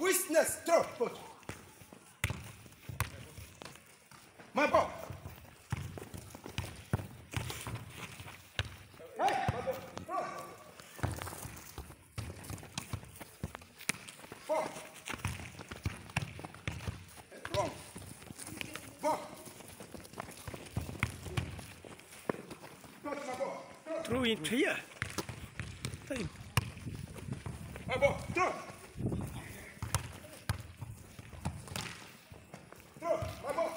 business. Throw, coach. My ball. Hey, my ball. Throw. Ball. Wrong. Ball. Touch my ball. Throw. Clear. Time. My ball. Throw. My ball.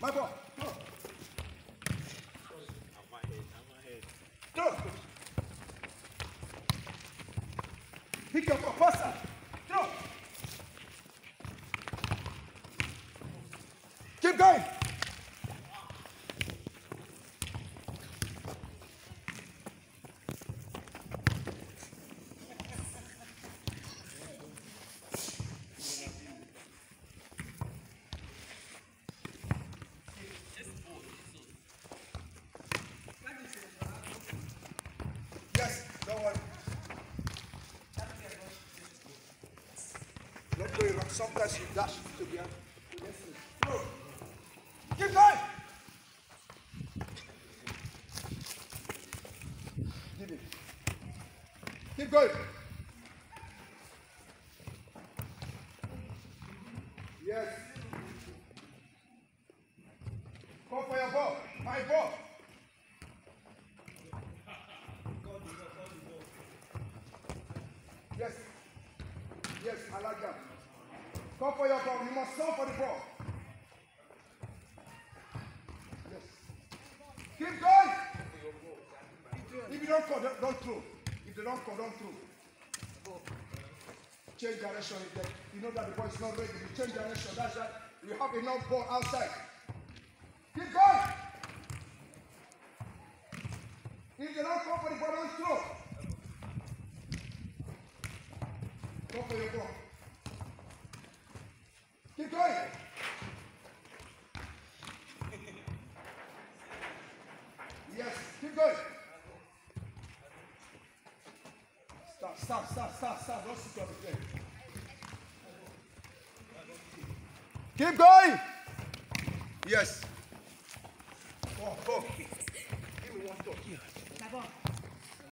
My ball. Throw. Throw. Pick up a passer. Throw. Keep going. Rock. Sometimes you dash to the end. Keep going. Give it. Keep going. Yes. Go for your ball. My ball. Yes. Yes, I like that. For your ball. You must for the ball. Yes. Keep going. If you don't call, don't, don't throw. If they don't call, don't throw. Change direction. If they, you know that the ball is not ready, you change direction. That's right. You have enough ball outside. Keep going. If they don't come for the ball, don't throw. Go for your ball. Keep going. yes, keep going. Stop, stop, stop, stop, stop. Don't sit the plane. Keep going. Yes. Four, four.